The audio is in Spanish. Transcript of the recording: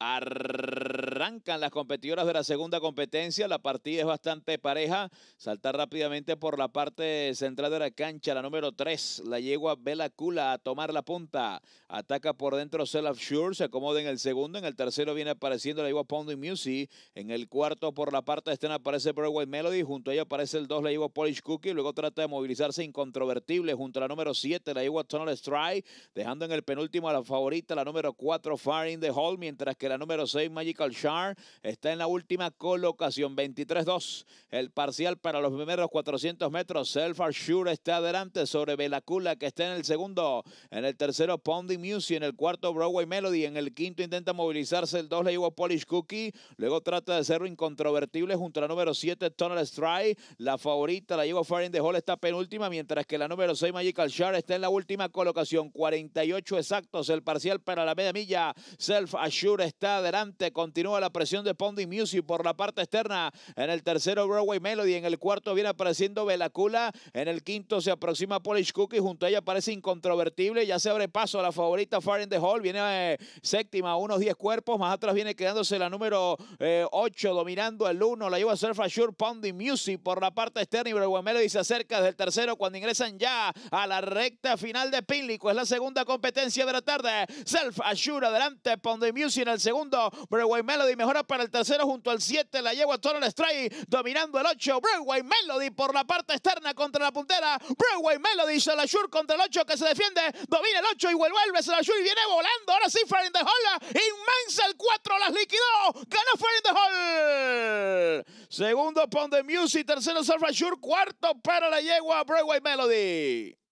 Arr- Arrancan las competidoras de la segunda competencia. La partida es bastante pareja. Saltar rápidamente por la parte central de la cancha. La número 3, la yegua Bela Kula a tomar la punta. Ataca por dentro Self Sure. Se acomoda en el segundo. En el tercero viene apareciendo la yegua Pounding Music. En el cuarto por la parte externa aparece Broadway Melody. Junto a ella aparece el 2, la yegua Polish Cookie. Luego trata de movilizarse incontrovertible junto a la número 7, la yegua Tunnel Strike. Dejando en el penúltimo a la favorita, la número 4, Fire in the Hall. Mientras que la número 6, Magical Está en la última colocación, 23-2. El parcial para los primeros 400 metros. Self Sure está adelante sobre Velacula, que está en el segundo. En el tercero, Pounding Music. En el cuarto, Broadway Melody. En el quinto, intenta movilizarse el 2, le llevó Polish Cookie. Luego trata de ser incontrovertible junto a la número 7, Tunnel Strike. La favorita la llevó Fire in the Hall, está penúltima, mientras que la número 6, Magical Shar, está en la última colocación. 48 exactos el parcial para la media milla. Self Assure está adelante. Continúa la presión de Pounding Music por la parte externa. En el tercero, Broadway Melody. En el cuarto viene apareciendo Velacula. En el quinto se aproxima Polish Cookie. Junto a ella parece incontrovertible. Ya se abre paso a la favorita Fire in the Hall. Viene eh, séptima, unos 10 cuerpos. Más atrás viene quedándose la número 8, eh, dominando el 1. La lleva a Surf Assure Pounding Music por la parte externa. Y Broadway Melody se acerca desde el tercero cuando ingresan ya a la recta final de Pínlico. Es la segunda competencia de la tarde. Self Assure adelante. Pounding Music en el segundo. Broadway Melody mejora para el tercero junto al 7. La lleva Toro Strike dominando el 8. Broadway Melody por la parte externa contra la puntera. Broadway Melody Salashur contra el 8 que se defiende. Domina el 8 y vuelve Salashur y viene volando. Ahora sí, Fire in the Hall. Inmensa el 4 las liquidó. Ganó Fire in the Hall. Segundo Pound Music. Tercero Salashur. Cuarto para la yegua Broadway Melody.